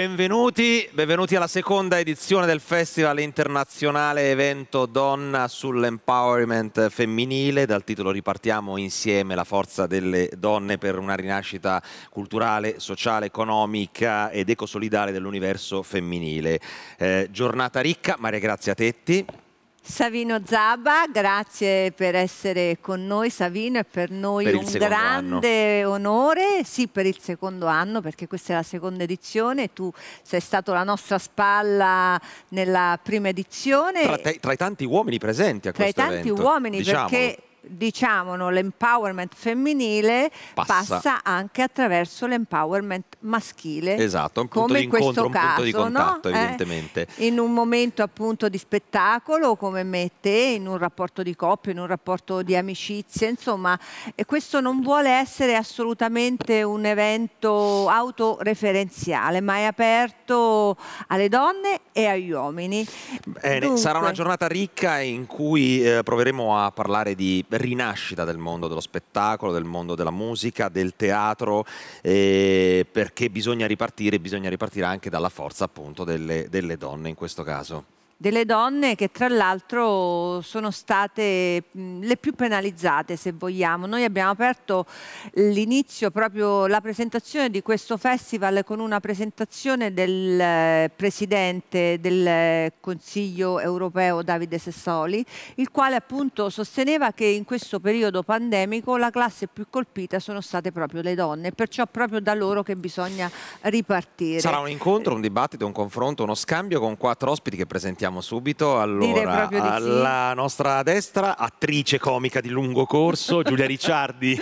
Benvenuti, benvenuti alla seconda edizione del Festival internazionale evento Donna sull'empowerment femminile. Dal titolo Ripartiamo insieme la forza delle donne per una rinascita culturale, sociale, economica ed ecosolidale dell'universo femminile. Eh, giornata ricca, Maria Grazia Tetti. Savino Zaba, grazie per essere con noi Savino, è per noi Per un grande onore, sì per il secondo anno perché questa è la seconda edizione, tu sei stato la nostra spalla nella prima edizione. Tra, te- tra i tanti uomini presenti a tra i questo tanti evento, uomini diciamolo. perché diciamolo l'empowerment femminile Passa. passa. anche attraverso l'empowerment maschile Esatto, un punto come di in questo incontro, un punto di caso, no? contatto, Eh? evidentemente. in un momento appunto di spettacolo come me e te in un rapporto di coppia in un rapporto di amicizia insomma e questo non vuole essere assolutamente un evento autoreferenziale ma è aperto alle donne e agli uomini Bene, Dunque. sarà una giornata ricca in cui eh, proveremo a parlare di rinascita del mondo dello spettacolo, del mondo della musica, del teatro, eh, perché bisogna ripartire, bisogna ripartire anche dalla forza appunto delle, delle donne in questo caso. Delle donne che tra l'altro sono state le più penalizzate se vogliamo. Noi abbiamo aperto l'inizio proprio la presentazione di questo festival con una presentazione del eh, presidente del Consiglio europeo Davide Sassoli, il quale appunto sosteneva che in questo periodo pandemico la classe più colpita sono state proprio le donne, perciò proprio da loro che bisogna ripartire. Sarà un incontro, un dibattito, un confronto, uno scambio con quattro ospiti che presentiamo subito. Direi Allora, di sì. alla nostra destra, attrice comica di lungo corso, Giulia Ricciardi.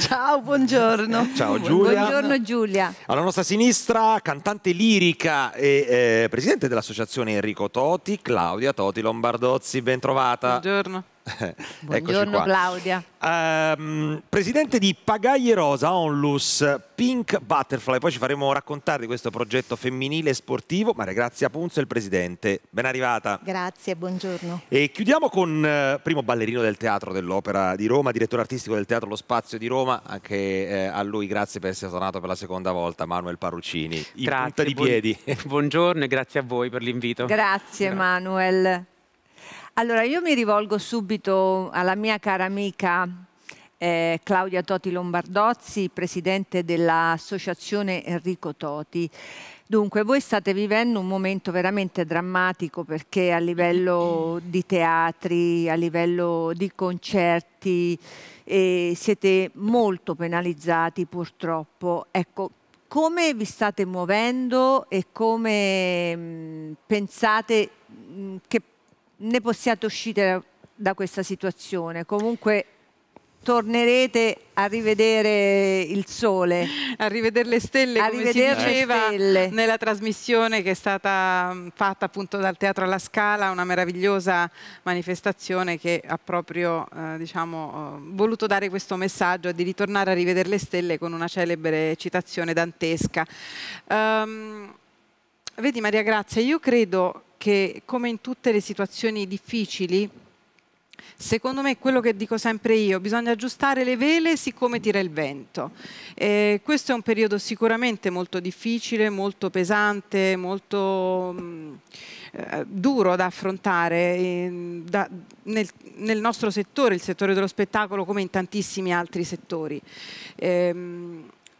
Ciao, buongiorno. Ciao Giulia. Buongiorno Giulia. Alla nostra sinistra, cantante lirica e eh, presidente dell'associazione Enrico Toti, Claudia Toti Lombardozzi, ben trovata. Buongiorno. Buongiorno qua. Claudia. Ehm, presidente di Pagaglie Rosa Onlus Pink Butterfly, poi ci faremo raccontare di questo progetto femminile e sportivo. Maria Grazia Punzo è il presidente, ben arrivata. Grazie, buongiorno. E chiudiamo con eh, primo ballerino del teatro dell'Opera di Roma, direttore artistico del Teatro Lo Spazio di Roma, anche eh, a lui grazie per essere tornato per la seconda volta, Manuel Paruccini. In punta di buon- piedi. buongiorno e grazie a voi per l'invito. Grazie Manuel. Allora io mi rivolgo subito alla mia cara amica eh, Claudia Toti Lombardozzi, presidente dell'associazione Enrico Toti. Dunque, voi state vivendo un momento veramente drammatico perché a livello di teatri, a livello di concerti, eh, siete molto penalizzati purtroppo. Ecco, come vi state muovendo e come mh, pensate mh, che ne possiate uscire da questa situazione? Comunque tornerete a rivedere il sole. A rivedere le stelle, A come rivedere si diceva stelle. nella trasmissione che è stata fatta appunto dal Teatro alla Scala, una meravigliosa manifestazione che ha proprio eh, diciamo, eh, voluto dare questo messaggio di ritornare a rivedere le stelle con una celebre citazione dantesca. Ehm, vedi Maria Grazia, io credo che come in tutte le situazioni difficili, Secondo me quello che dico sempre io, bisogna aggiustare le vele siccome tira il vento. Eh, questo è un periodo sicuramente molto difficile, molto pesante, molto mh, eh, duro da affrontare eh, da- nel, nel nostro settore, il settore dello spettacolo, come in tantissimi altri settori.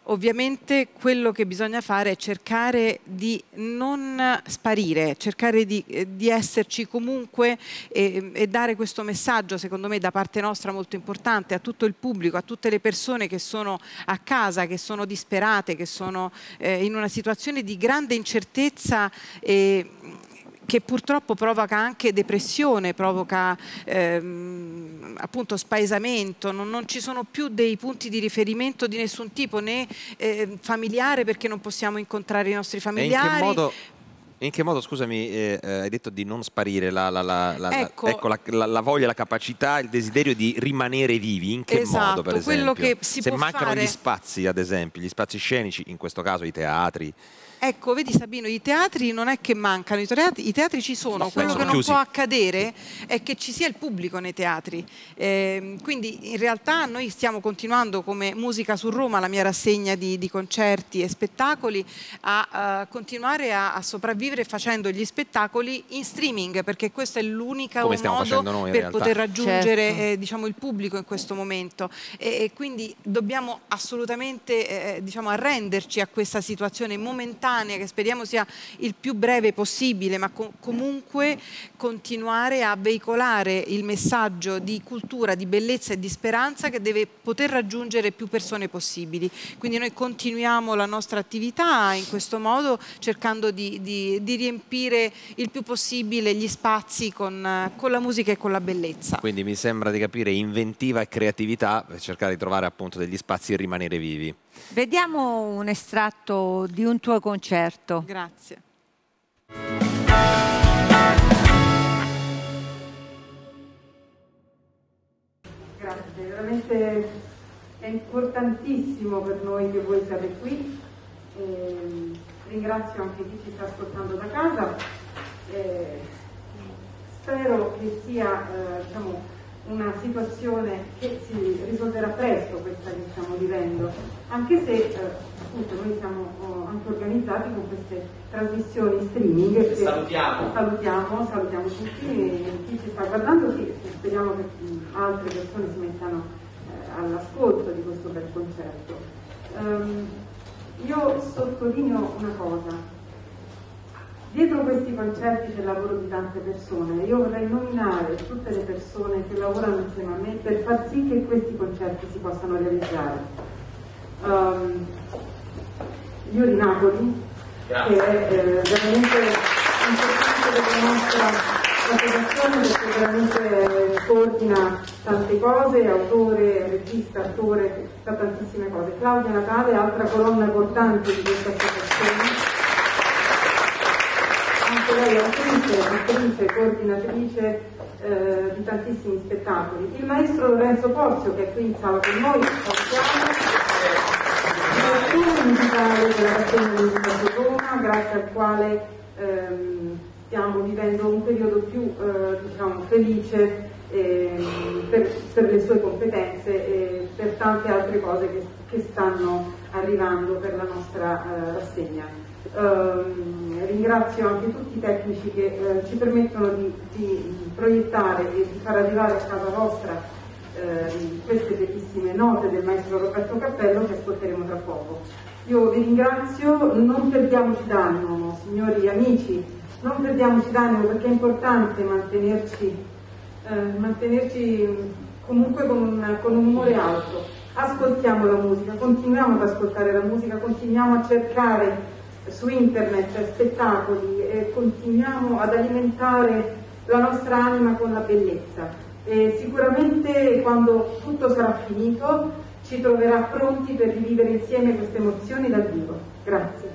Ovviamente quello che bisogna fare è cercare di non sparire, cercare di, eh, di esserci comunque e, e dare questo messaggio, secondo me, da parte nostra molto importante a tutto il pubblico, a tutte le persone che sono a casa, che sono disperate, che sono eh, in una situazione di grande incertezza e che purtroppo provoca anche depressione, provoca ehm, appunto spaesamento, non, non ci sono più dei punti di riferimento di nessun tipo, né eh, familiare perché non possiamo incontrare i nostri in familiari. che modo In che modo, scusami, eh, eh, hai detto di non sparire la, la, la, ecco, ecco la, voglia, la capacità, il desiderio di rimanere vivi? In che esatto, modo, per esempio? Se mancano fare... gli spazi, ad esempio, gli spazi scenici, in questo caso i teatri, Ecco, vedi Sabino, i teatri non è che mancano, i teatri, i teatri ci sono, no, quello che non chiusi. può accadere è che ci sia il pubblico nei teatri. Eh, quindi in realtà noi stiamo continuando come Musica su Roma, la mia rassegna di, di concerti e spettacoli, a, a continuare a, a, sopravvivere facendo gli spettacoli in streaming, perché questo è l'unico modo noi, per poter raggiungere certo. eh, diciamo, il pubblico in questo momento. E, e quindi dobbiamo assolutamente eh, diciamo, arrenderci a questa situazione momentanea momentanea che speriamo sia il più breve possibile, ma co comunque continuare a veicolare il messaggio di cultura, di bellezza e di speranza che deve poter raggiungere più persone possibili. Quindi noi continuiamo la nostra attività in questo modo cercando di, di, di riempire il più possibile gli spazi con, con, la musica e con la bellezza. Quindi mi sembra di capire inventiva e creatività per cercare di trovare appunto degli spazi e rimanere vivi. Vediamo un estratto di un tuo concerto. Grazie. Grazie, veramente è importantissimo per noi che voi siate qui. Eh, ringrazio anche chi ci sta ascoltando da casa. Eh, spero che sia eh, diciamo, una situazione che si risolverà presto questa che stiamo vivendo, anche se eh, appunto noi siamo oh, anche organizzati con queste trasmissioni streaming che salutiamo. salutiamo, salutiamo tutti chi ci sta guardando, sì, speriamo che altre persone si mettano eh, all'ascolto di questo bel concerto. Um, io sottolineo una cosa, Dietro questi concerti c'è il lavoro di tante persone. Io vorrei nominare tutte le persone che lavorano insieme a me per far sì che questi concerti si possano realizzare. Um, io di Napoli, Grazie. che è eh, veramente importante per la nostra associazione perché veramente coordina tante cose, autore, regista, attore, fa tantissime cose. Claudia Natale, altra colonna portante di questa associazione anche lei è attrice, coordinatrice eh, di tantissimi spettacoli. Il maestro Lorenzo Porzio, che è qui in sala con noi, direttore musicale della Musica di Roma, grazie al quale ehm, stiamo vivendo un periodo più eh, diciamo, felice eh, per, per, le sue competenze e per tante altre cose che, che stanno arrivando per la nostra eh, rassegna. Eh, ringrazio anche tutti i tecnici che eh, ci permettono di, di, proiettare e di far arrivare a casa vostra eh, queste bellissime note del maestro Roberto Cappello che ascolteremo tra poco. Io vi ringrazio, non perdiamoci d'animo, signori amici, non perdiamoci d'animo perché è importante mantenerci, eh, mantenerci comunque con un, con un umore alto. Ascoltiamo la musica, continuiamo ad ascoltare la musica, continuiamo a cercare su internet spettacoli e continuiamo ad alimentare la nostra anima con la bellezza. E sicuramente quando tutto sarà finito ci troverà pronti per rivivere insieme queste emozioni dal vivo. Grazie.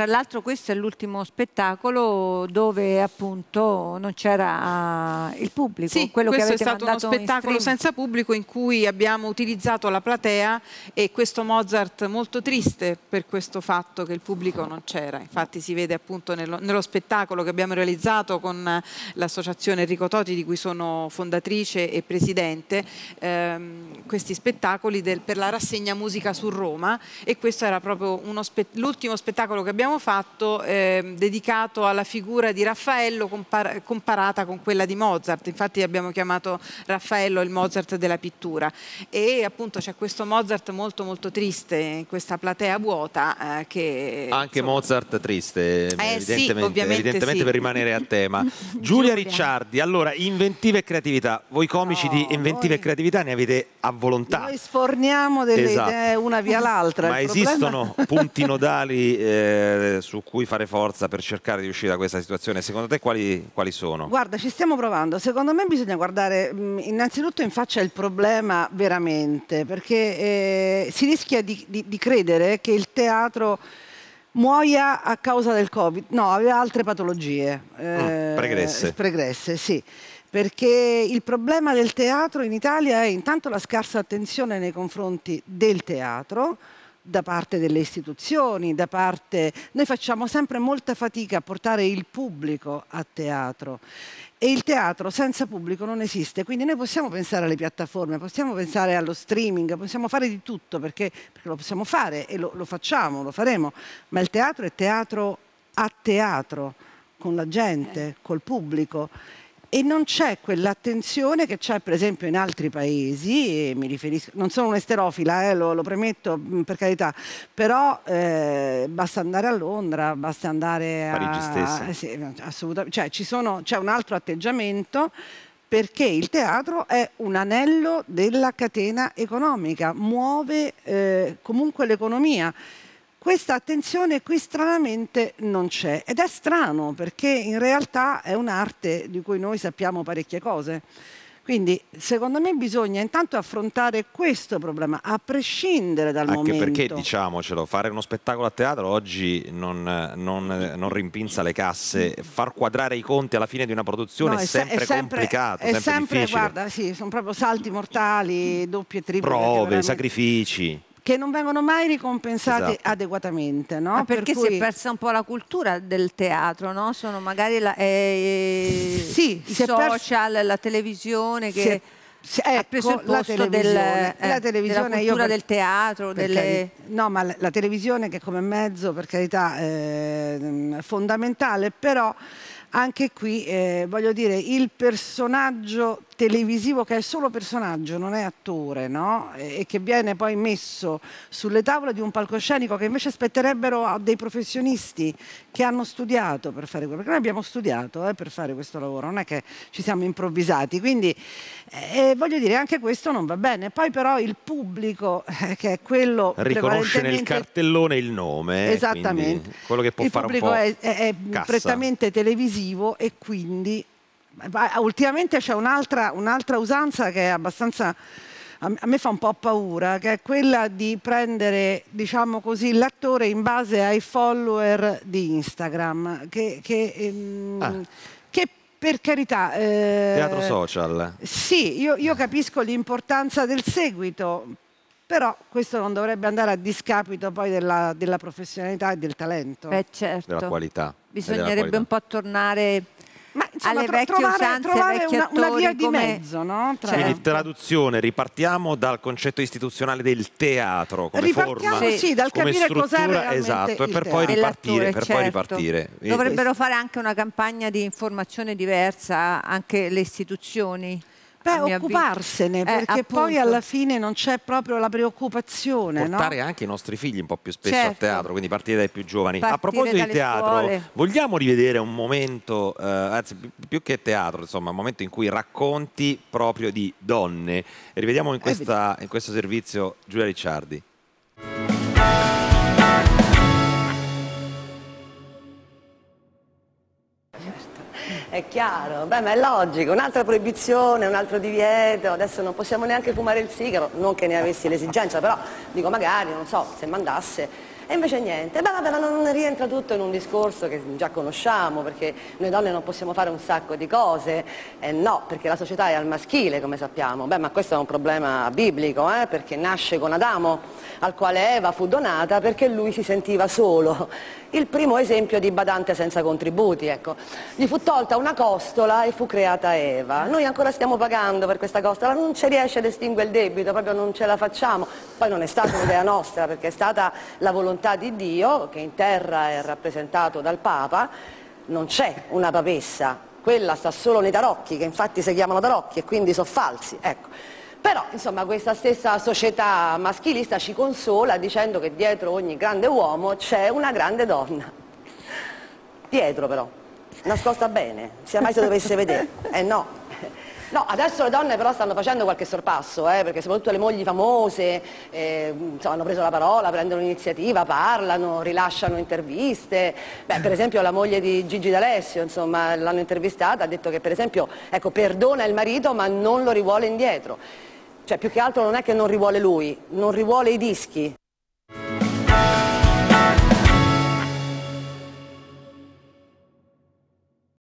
Tra l'altro questo è l'ultimo spettacolo dove appunto non c'era il pubblico. Sì, quello questo che è stato uno spettacolo senza pubblico in cui abbiamo utilizzato la platea e questo Mozart molto triste per questo fatto che il pubblico non c'era. Infatti si vede appunto nello, nello spettacolo che abbiamo realizzato con l'associazione Enrico Toti di cui sono fondatrice e presidente, ehm, questi spettacoli del, per la rassegna Musica su Roma e questo era proprio l'ultimo spettacolo che abbiamo abbiamo fatto eh, dedicato alla figura di Raffaello compar comparata con quella di Mozart. Infatti abbiamo chiamato Raffaello il Mozart della pittura e appunto c'è questo Mozart molto molto triste in questa platea vuota eh, che... Anche insomma... Mozart triste, eh, evidentemente, sì, evidentemente sì. per rimanere a tema. Giulia Ricciardi, allora inventiva e creatività, voi comici oh, di inventiva noi... e creatività ne avete a volontà. Noi sforniamo delle esatto. idee una via l'altra. Ma esistono punti nodali eh, su cui fare forza per cercare di uscire da questa situazione? Secondo te quali, quali sono? Guarda, ci stiamo provando. Secondo me bisogna guardare mh, innanzitutto in faccia il problema veramente, perché eh, si rischia di, di, di credere che il teatro muoia a causa del Covid. No, aveva altre patologie. Eh, mm, pregresse. Pregresse, sì perché il problema del teatro in Italia è intanto la scarsa attenzione nei confronti del teatro da parte delle istituzioni, da parte... Noi facciamo sempre molta fatica a portare il pubblico a teatro. E il teatro senza pubblico non esiste, quindi noi possiamo pensare alle piattaforme, possiamo pensare allo streaming, possiamo fare di tutto perché, perché lo possiamo fare e lo, lo facciamo, lo faremo, ma il teatro è teatro a teatro, con la gente, col pubblico e non c'è quell'attenzione che c'è per esempio in altri paesi, mi riferisco, non sono un'esterofila, eh, lo, lo, premetto mm, per carità, però eh, basta andare a Londra, basta andare a... Parigi stessa. Eh, sì, assolutamente, cioè sono, c'è un altro atteggiamento perché il teatro è un anello della catena economica, muove eh, comunque l'economia questa attenzione qui stranamente non c'è ed è strano perché in realtà è un'arte di cui noi sappiamo parecchie cose. Quindi secondo me bisogna intanto affrontare questo problema, a prescindere dal Anche momento. Anche perché, diciamocelo, fare uno spettacolo a teatro oggi non, non, non, rimpinza le casse, far quadrare i conti alla fine di una produzione no, è, sempre è sempre complicato, è sempre, sempre guarda, sì, sono proprio salti mortali, doppie, triple. Prove, sacrifici che non vengono mai ricompensati esatto. adeguatamente. No? Ma perché per cui... si è persa un po' la cultura del teatro, no? Sono magari la, eh, sì, i social, perso... la televisione che... Sì, ecco, ha preso il posto del, eh, la televisione della cultura per, del teatro. Delle... No, ma la, la, televisione che come mezzo, per carità, è fondamentale, però anche qui eh, voglio dire il personaggio televisivo che è solo personaggio, non è attore, no? e, che viene poi messo sulle tavole di un palcoscenico che invece aspetterebbero a dei professionisti che hanno studiato per fare quello, perché noi abbiamo studiato eh, per fare questo lavoro, non è che ci siamo improvvisati, quindi eh, voglio dire anche questo non va bene, poi però il pubblico eh, che è quello riconosce nel cartellone il nome, eh, esattamente, quello che può il fare un po' è, è, è prettamente televisivo e quindi ultimamente c'è un'altra, un'altra usanza che è abbastanza a me fa un po' paura, che è quella di prendere, diciamo così, l'attore in base ai follower di Instagram, che, che, ehm, ah. che per carità... Eh, Teatro social. Sì, io, io capisco l'importanza del seguito, però questo non dovrebbe andare a discapito poi della, della professionalità e del talento. Beh, certo. Della qualità. Bisognerebbe un po' tornare ma insomma, alle vecchie trovare, usanze, trovare una, una, via di come... mezzo, no? Tra... Quindi traduzione, ripartiamo dal concetto istituzionale del teatro come Ripartiamo, forma, sì, dal come capire cos'è realmente esatto, e per poi ripartire, per certo. poi ripartire. Dovrebbero fare anche una campagna di informazione diversa anche le istituzioni. Beh, occuparsene, avviso. perché eh, poi alla fine non c'è proprio la preoccupazione. Portare no? anche i nostri figli un po' più spesso certo. a teatro, quindi partire dai più giovani. Partire a proposito di teatro, scuole. vogliamo rivedere un momento, eh, anzi più che teatro, insomma, un momento in cui racconti proprio di donne. E rivediamo in, eh, questa, in questo servizio Giulia Ricciardi. È chiaro, beh ma è logico, un'altra proibizione, un altro divieto, adesso non possiamo neanche fumare il sigaro, non che ne avessi l'esigenza, però dico magari, non so, se mandasse. E invece niente, beh vabbè ma non rientra tutto in un discorso che già conosciamo perché noi donne non possiamo fare un sacco di cose, eh, no perché la società è al maschile come sappiamo, beh ma questo è un problema biblico eh, perché nasce con Adamo al quale Eva fu donata perché lui si sentiva solo il primo esempio di badante senza contributi. Ecco. Gli fu tolta una costola e fu creata Eva. Noi ancora stiamo pagando per questa costola, non ci riesce ad estinguere il debito, proprio non ce la facciamo. Poi non è stata un'idea nostra perché è stata la volontà di Dio che in terra è rappresentato dal Papa, non c'è una papessa, quella sta solo nei tarocchi, che infatti si chiamano tarocchi e quindi sono falsi. Ecco. Però insomma questa stessa società maschilista ci consola dicendo che dietro ogni grande uomo c'è una grande donna. Dietro però, nascosta bene, sia mai se dovesse vedere. Eh no. No, adesso le donne però stanno facendo qualche sorpasso, eh, perché soprattutto le mogli famose eh, insomma, hanno preso la parola, prendono l'iniziativa, parlano, rilasciano interviste. Beh, per esempio la moglie di Gigi D'Alessio, insomma, l'hanno intervistata, ha detto che per esempio, ecco, perdona il marito ma non lo rivuole indietro. Cioè più che altro non è che non rivuole lui, non rivuole i dischi,